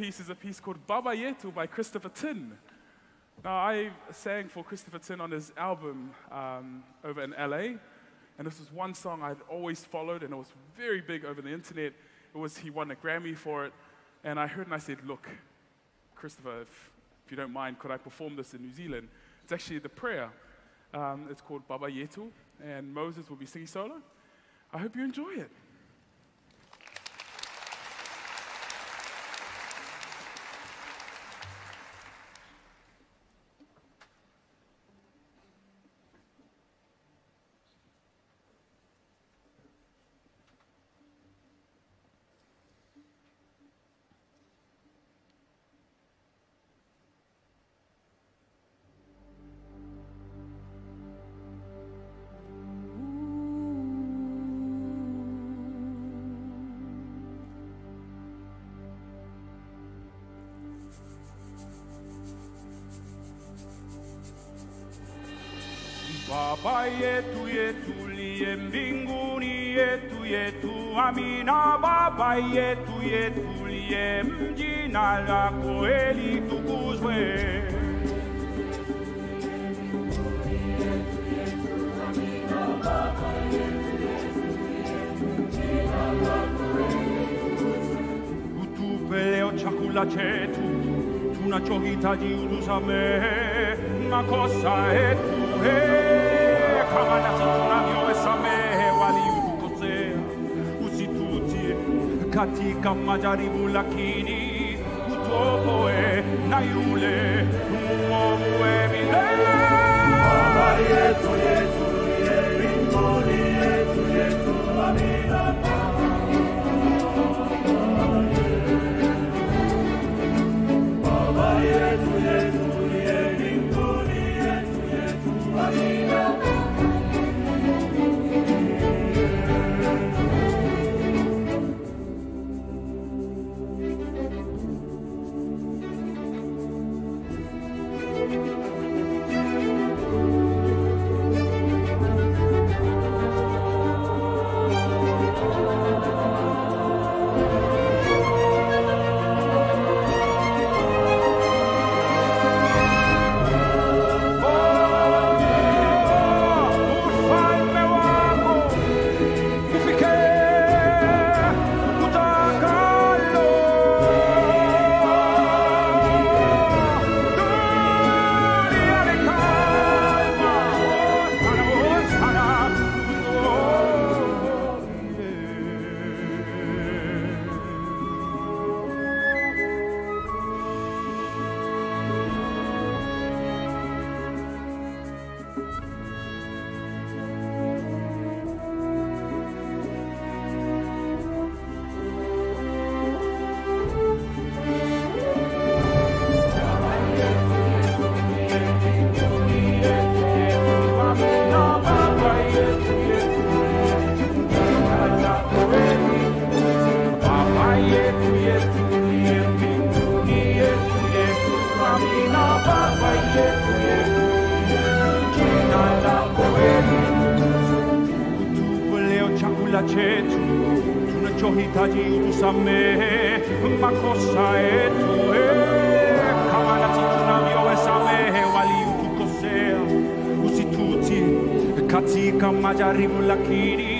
piece is a piece called Baba Yetu by Christopher Tin. Now, I sang for Christopher Tin on his album um, over in LA, and this was one song I'd always followed, and it was very big over the internet. It was, he won a Grammy for it, and I heard and I said, Look, Christopher, if, if you don't mind, could I perform this in New Zealand? It's actually the prayer. Um, it's called Baba Yetu, and Moses will be singing solo. I hope you enjoy it. Baba yetu yetu liye mbinguni yetu yetu amina. Baba yetu yetu liye mjina lako litukuzwe Utupe leo chakula chetu tunachohitaji utusamehe. Makosa yetu katika majaribu, lakini utuokoe na yule mwovu milele. Baba yetu yetu chakula chetu tunachohitaji, utusamehe makosa yetu eh, kama nasi tunavyowasamehe waliotukosea, usitutie katika majaribu, lakini utuokoe na yule